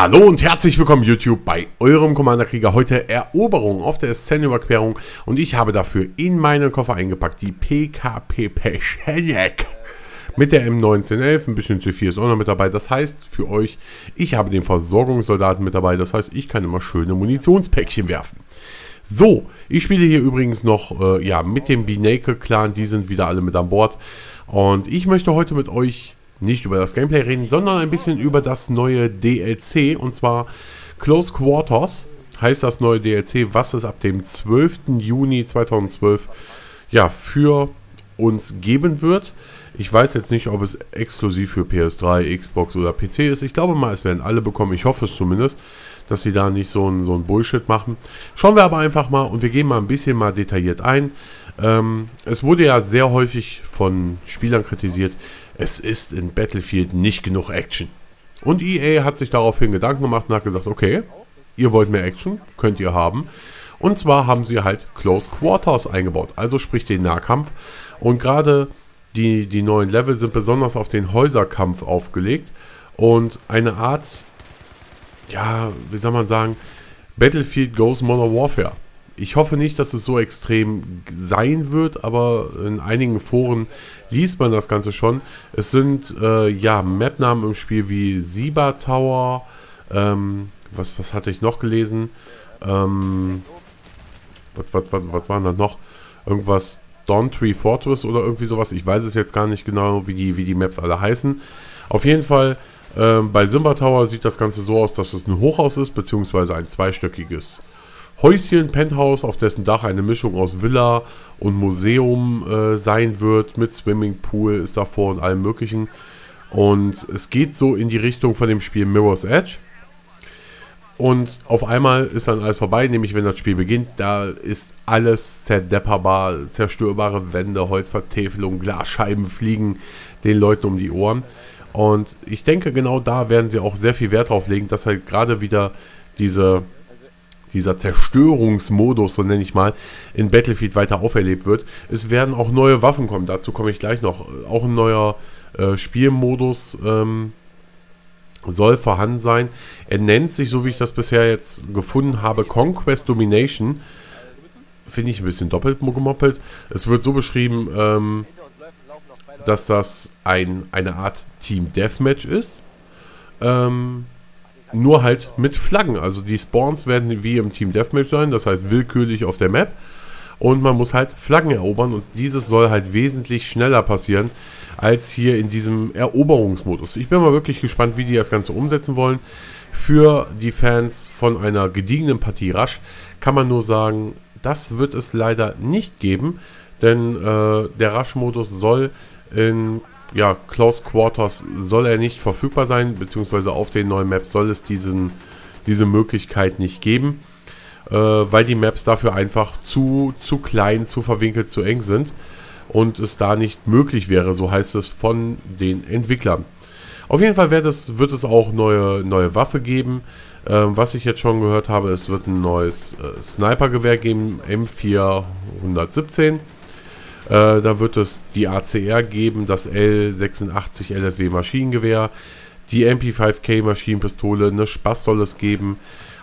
Hallo und herzlich willkommen YouTube bei eurem Commander Krieger. Heute Eroberung auf der Szen-Überquerung und ich habe dafür in meinen Koffer eingepackt die PKP Peschenek mit der M1911. Ein bisschen C4 ist auch noch mit dabei. Das heißt für euch, ich habe den Versorgungssoldaten mit dabei. Das heißt, ich kann immer schöne Munitionspäckchen werfen. So, ich spiele hier übrigens noch äh, ja, mit dem Binake Clan. Die sind wieder alle mit an Bord. Und ich möchte heute mit euch nicht über das Gameplay reden, sondern ein bisschen über das neue DLC und zwar Close Quarters heißt das neue DLC, was es ab dem 12. Juni 2012 ja für uns geben wird. Ich weiß jetzt nicht, ob es exklusiv für PS3, Xbox oder PC ist. Ich glaube mal, es werden alle bekommen. Ich hoffe es zumindest, dass sie da nicht so ein, so Bullshit machen. Schauen wir aber einfach mal und wir gehen mal ein bisschen mal detailliert ein. Ähm, es wurde ja sehr häufig von Spielern kritisiert, es ist in Battlefield nicht genug Action. Und EA hat sich daraufhin Gedanken gemacht und hat gesagt, okay, ihr wollt mehr Action, könnt ihr haben. Und zwar haben sie halt Close Quarters eingebaut, also sprich den Nahkampf. Und gerade die, die neuen Level sind besonders auf den Häuserkampf aufgelegt. Und eine Art, ja, wie soll man sagen, Battlefield Goes Modern Warfare. Ich hoffe nicht, dass es so extrem sein wird, aber in einigen Foren liest man das Ganze schon. Es sind äh, ja Mapnamen im Spiel wie Siba Tower, ähm, was, was hatte ich noch gelesen? Ähm, was, waren da noch? Irgendwas Dawntree Fortress oder irgendwie sowas. Ich weiß es jetzt gar nicht genau, wie die, wie die Maps alle heißen. Auf jeden Fall, äh, bei Simba Tower sieht das Ganze so aus, dass es ein Hochhaus ist, beziehungsweise ein zweistöckiges Häuschen, Penthouse, auf dessen Dach eine Mischung aus Villa und Museum äh, sein wird, mit Swimmingpool ist davor und allem möglichen. Und es geht so in die Richtung von dem Spiel Mirror's Edge. Und auf einmal ist dann alles vorbei, nämlich wenn das Spiel beginnt, da ist alles zerdepperbar, zerstörbare Wände, Holzvertäfelung, Glasscheiben fliegen den Leuten um die Ohren. Und ich denke, genau da werden sie auch sehr viel Wert drauf legen, dass halt gerade wieder diese dieser Zerstörungsmodus, so nenne ich mal, in Battlefield weiter auferlebt wird. Es werden auch neue Waffen kommen, dazu komme ich gleich noch. Auch ein neuer äh, Spielmodus ähm, soll vorhanden sein. Er nennt sich, so wie ich das bisher jetzt gefunden habe, Conquest Domination. Finde ich ein bisschen doppelt gemoppelt. Es wird so beschrieben, ähm, dass das ein, eine Art Team Deathmatch ist. Ähm, nur halt mit Flaggen. Also die Spawns werden wie im Team Deathmatch sein, das heißt willkürlich auf der Map. Und man muss halt Flaggen erobern und dieses soll halt wesentlich schneller passieren als hier in diesem Eroberungsmodus. Ich bin mal wirklich gespannt, wie die das Ganze umsetzen wollen. Für die Fans von einer gediegenen Partie Rush kann man nur sagen, das wird es leider nicht geben, denn äh, der Rush-Modus soll in ja, Close Quarters soll er nicht verfügbar sein, beziehungsweise auf den neuen Maps soll es diesen, diese Möglichkeit nicht geben, äh, weil die Maps dafür einfach zu, zu klein, zu verwinkelt, zu eng sind und es da nicht möglich wäre, so heißt es von den Entwicklern. Auf jeden Fall wird es, wird es auch neue, neue Waffe geben. Ähm, was ich jetzt schon gehört habe, es wird ein neues äh, Snipergewehr geben, M417. Äh, da wird es die ACR geben, das L86 LSW Maschinengewehr, die MP5K Maschinenpistole, eine Spaß soll es geben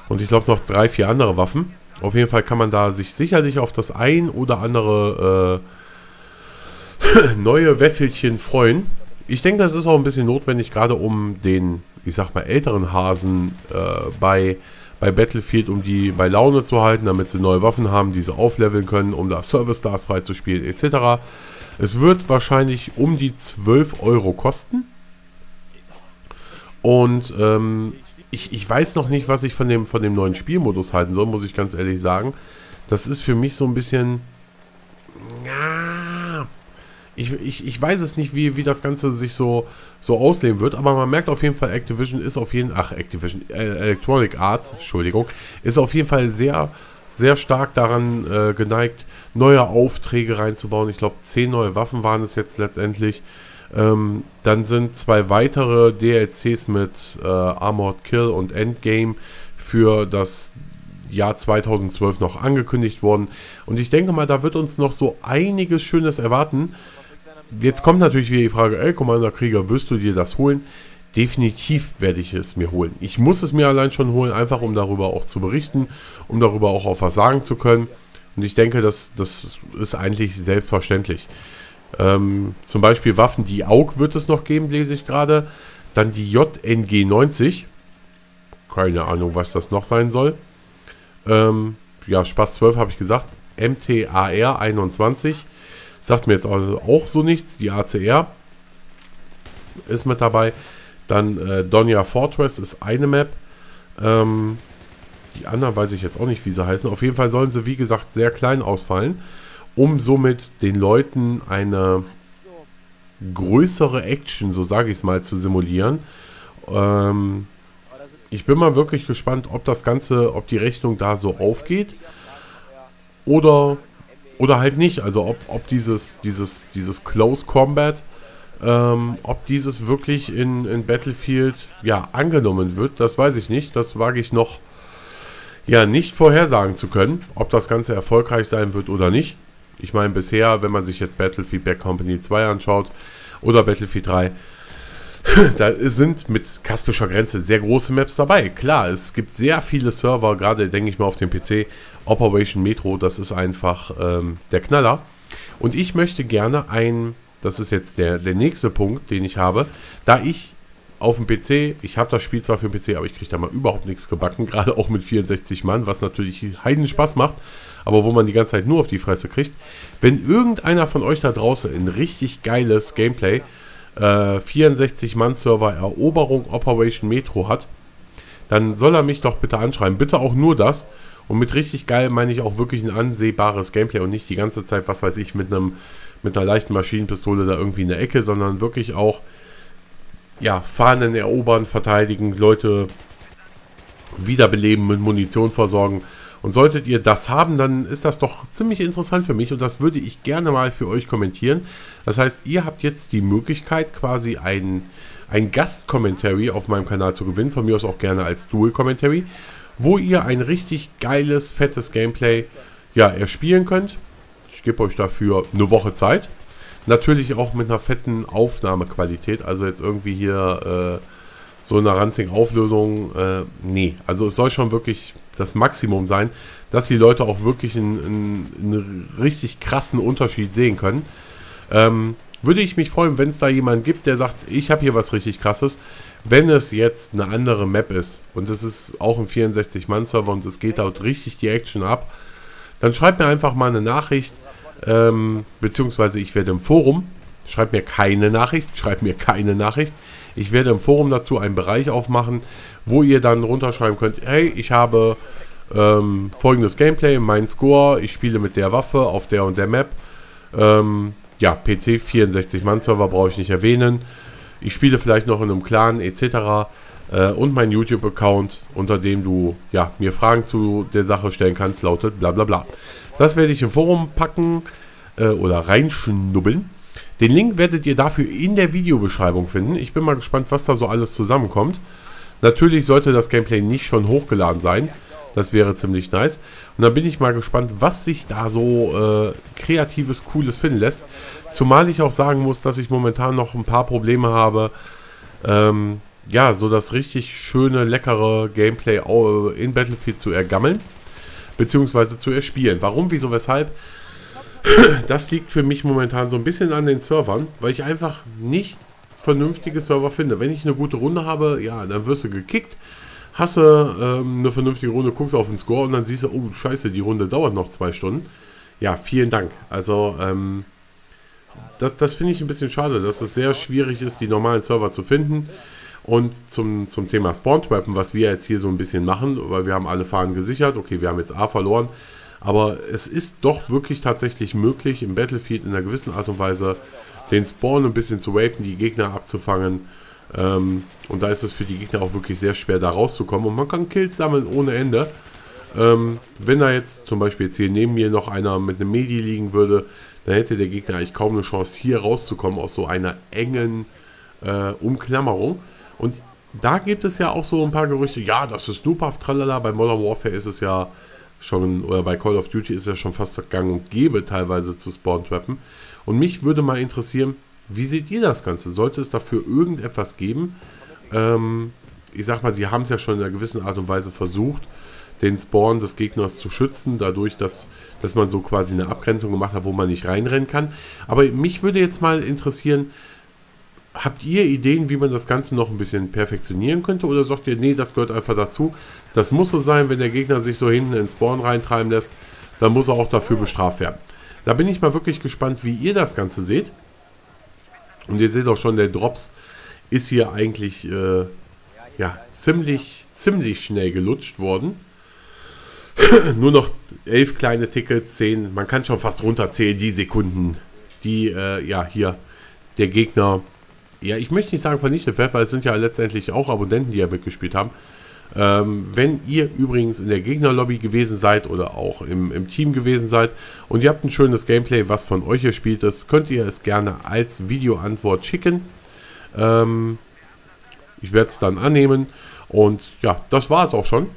und ich glaube noch drei, vier andere Waffen. Auf jeden Fall kann man da sich sicherlich auf das ein oder andere äh, neue Wäffelchen freuen. Ich denke, das ist auch ein bisschen notwendig, gerade um den, ich sag mal, älteren Hasen äh, bei bei Battlefield, um die bei Laune zu halten, damit sie neue Waffen haben, die sie aufleveln können, um da Service Stars freizuspielen, etc. Es wird wahrscheinlich um die 12 Euro kosten. Und ähm, ich, ich weiß noch nicht, was ich von dem, von dem neuen Spielmodus halten soll, muss ich ganz ehrlich sagen. Das ist für mich so ein bisschen... Ja, ich, ich, ich weiß es nicht, wie, wie das Ganze sich so, so ausleben wird, aber man merkt auf jeden Fall, Activision ist auf jeden ach, Activision, äh, Electronic Arts, Entschuldigung, ist auf jeden Fall sehr, sehr stark daran äh, geneigt, neue Aufträge reinzubauen. Ich glaube, zehn neue Waffen waren es jetzt letztendlich. Ähm, dann sind zwei weitere DLCs mit äh, Armored Kill und Endgame für das Jahr 2012 noch angekündigt worden. Und ich denke mal, da wird uns noch so einiges Schönes erwarten. Jetzt kommt natürlich wieder die Frage, ey Commander Krieger, wirst du dir das holen? definitiv werde ich es mir holen. Ich muss es mir allein schon holen, einfach um darüber auch zu berichten, um darüber auch auf was sagen zu können. Und ich denke, das, das ist eigentlich selbstverständlich. Ähm, zum Beispiel Waffen, die AUG wird es noch geben, lese ich gerade. Dann die JNG 90. Keine Ahnung, was das noch sein soll. Ähm, ja, Spaß 12 habe ich gesagt. MTAR 21. Sagt mir jetzt also auch so nichts. Die ACR ist mit dabei. Dann äh, Donia Fortress ist eine Map. Ähm, die anderen weiß ich jetzt auch nicht, wie sie heißen. Auf jeden Fall sollen sie, wie gesagt, sehr klein ausfallen, um somit den Leuten eine größere Action, so sage ich es mal, zu simulieren. Ähm, ich bin mal wirklich gespannt, ob das Ganze, ob die Rechnung da so aufgeht oder, oder halt nicht. Also ob, ob dieses, dieses, dieses Close Combat, ähm, ob dieses wirklich in, in Battlefield ja, angenommen wird, das weiß ich nicht. Das wage ich noch ja nicht vorhersagen zu können, ob das Ganze erfolgreich sein wird oder nicht. Ich meine, bisher, wenn man sich jetzt Battlefield Back Company 2 anschaut oder Battlefield 3, da sind mit kaspischer Grenze sehr große Maps dabei. Klar, es gibt sehr viele Server, gerade denke ich mal auf dem PC. Operation Metro, das ist einfach ähm, der Knaller. Und ich möchte gerne ein, das ist jetzt der, der nächste Punkt, den ich habe, da ich auf dem PC, ich habe das Spiel zwar für den PC, aber ich kriege da mal überhaupt nichts gebacken, gerade auch mit 64 Mann, was natürlich heiden Spaß macht, aber wo man die ganze Zeit nur auf die Fresse kriegt. Wenn irgendeiner von euch da draußen ein richtig geiles Gameplay äh, 64-Mann-Server Eroberung Operation Metro hat, dann soll er mich doch bitte anschreiben. Bitte auch nur das. Und mit richtig geil meine ich auch wirklich ein ansehbares Gameplay und nicht die ganze Zeit, was weiß ich, mit einem mit einer leichten Maschinenpistole da irgendwie in der Ecke, sondern wirklich auch ja, Fahnen erobern, verteidigen, Leute wiederbeleben, mit Munition versorgen. Und solltet ihr das haben, dann ist das doch ziemlich interessant für mich und das würde ich gerne mal für euch kommentieren. Das heißt, ihr habt jetzt die Möglichkeit, quasi ein, ein Gast-Commentary auf meinem Kanal zu gewinnen, von mir aus auch gerne als Dual-Commentary, wo ihr ein richtig geiles, fettes Gameplay ja, erspielen könnt. Ich gebe euch dafür eine Woche Zeit. Natürlich auch mit einer fetten Aufnahmequalität, also jetzt irgendwie hier... Äh, so eine ranzigen Auflösung, äh, nee. Also es soll schon wirklich das Maximum sein, dass die Leute auch wirklich einen, einen, einen richtig krassen Unterschied sehen können. Ähm, würde ich mich freuen, wenn es da jemanden gibt, der sagt, ich habe hier was richtig krasses. Wenn es jetzt eine andere Map ist und es ist auch ein 64-Mann-Server und es geht dort richtig die Action ab, dann schreibt mir einfach mal eine Nachricht, ähm, beziehungsweise ich werde im Forum, schreibt mir keine Nachricht, schreibt mir keine Nachricht. Ich werde im Forum dazu einen Bereich aufmachen, wo ihr dann runterschreiben könnt, hey, ich habe ähm, folgendes Gameplay, mein Score, ich spiele mit der Waffe auf der und der Map. Ähm, ja, PC 64-Mann-Server brauche ich nicht erwähnen. Ich spiele vielleicht noch in einem Clan etc. Äh, und mein YouTube-Account, unter dem du ja, mir Fragen zu der Sache stellen kannst, lautet bla bla bla. Das werde ich im Forum packen äh, oder reinschnubbeln. Den Link werdet ihr dafür in der Videobeschreibung finden. Ich bin mal gespannt, was da so alles zusammenkommt. Natürlich sollte das Gameplay nicht schon hochgeladen sein. Das wäre ziemlich nice. Und dann bin ich mal gespannt, was sich da so äh, kreatives, cooles finden lässt. Zumal ich auch sagen muss, dass ich momentan noch ein paar Probleme habe, ähm, ja, so das richtig schöne, leckere Gameplay in Battlefield zu ergammeln. Beziehungsweise zu erspielen. Warum, wieso, weshalb? Das liegt für mich momentan so ein bisschen an den Servern, weil ich einfach nicht vernünftige Server finde. Wenn ich eine gute Runde habe, ja, dann wirst du gekickt. Hast du ähm, eine vernünftige Runde, guckst auf den Score und dann siehst du, oh scheiße, die Runde dauert noch zwei Stunden. Ja, vielen Dank. Also, ähm, das, das finde ich ein bisschen schade, dass es sehr schwierig ist, die normalen Server zu finden. Und zum, zum Thema Spawn-Trappen, was wir jetzt hier so ein bisschen machen, weil wir haben alle Fahnen gesichert. Okay, wir haben jetzt A verloren. Aber es ist doch wirklich tatsächlich möglich, im Battlefield in einer gewissen Art und Weise den Spawn ein bisschen zu rapen, die Gegner abzufangen. Ähm, und da ist es für die Gegner auch wirklich sehr schwer, da rauszukommen. Und man kann Kills sammeln ohne Ende. Ähm, wenn da jetzt zum Beispiel jetzt hier neben mir noch einer mit einem Medi liegen würde, dann hätte der Gegner eigentlich kaum eine Chance, hier rauszukommen aus so einer engen äh, Umklammerung. Und da gibt es ja auch so ein paar Gerüchte, ja, das ist Snoophaft, tralala. Bei Modern Warfare ist es ja schon, oder bei Call of Duty ist ja schon fast gang und gäbe, teilweise zu Spawn-Trappen. Und mich würde mal interessieren, wie seht ihr das Ganze? Sollte es dafür irgendetwas geben, Ähm, ich sag mal, sie haben es ja schon in einer gewissen Art und Weise versucht, den Spawn des Gegners zu schützen, dadurch, dass, dass man so quasi eine Abgrenzung gemacht hat, wo man nicht reinrennen kann. Aber mich würde jetzt mal interessieren, habt ihr Ideen, wie man das Ganze noch ein bisschen perfektionieren könnte? Oder sagt ihr, nee, das gehört einfach dazu? Das muss so sein, wenn der Gegner sich so hinten ins Spawn reintreiben lässt, dann muss er auch dafür bestraft werden. Da bin ich mal wirklich gespannt, wie ihr das Ganze seht. Und ihr seht auch schon, der Drops ist hier eigentlich äh, ja, ziemlich, ziemlich schnell gelutscht worden. Nur noch elf kleine Tickets, zehn, man kann schon fast runterzählen, die Sekunden, die äh, ja hier der Gegner, ja, ich möchte nicht sagen vernichtet wird, weil es sind ja letztendlich auch Abonnenten, die ja mitgespielt haben. Ähm, wenn ihr übrigens in der Gegnerlobby gewesen seid oder auch im, im, Team gewesen seid und ihr habt ein schönes Gameplay, was von euch gespielt ist, könnt ihr es gerne als Videoantwort schicken. Ähm, ich werde es dann annehmen. Und ja, das war es auch schon.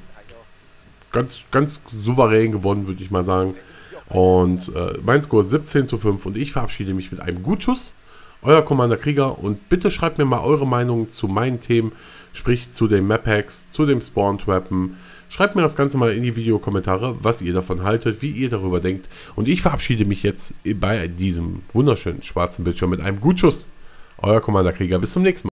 Ganz, ganz souverän gewonnen, würde ich mal sagen. Und äh, mein Score 17 zu 5 und ich verabschiede mich mit einem Gutschuss. Euer Commander Krieger und bitte schreibt mir mal eure Meinung zu meinen Themen, sprich zu den Map Hacks, zu dem Spawn Trappen. Schreibt mir das Ganze mal in die Videokommentare, was ihr davon haltet, wie ihr darüber denkt. Und ich verabschiede mich jetzt bei diesem wunderschönen schwarzen Bildschirm mit einem Gutschuss. Euer Commander Krieger, bis zum nächsten Mal.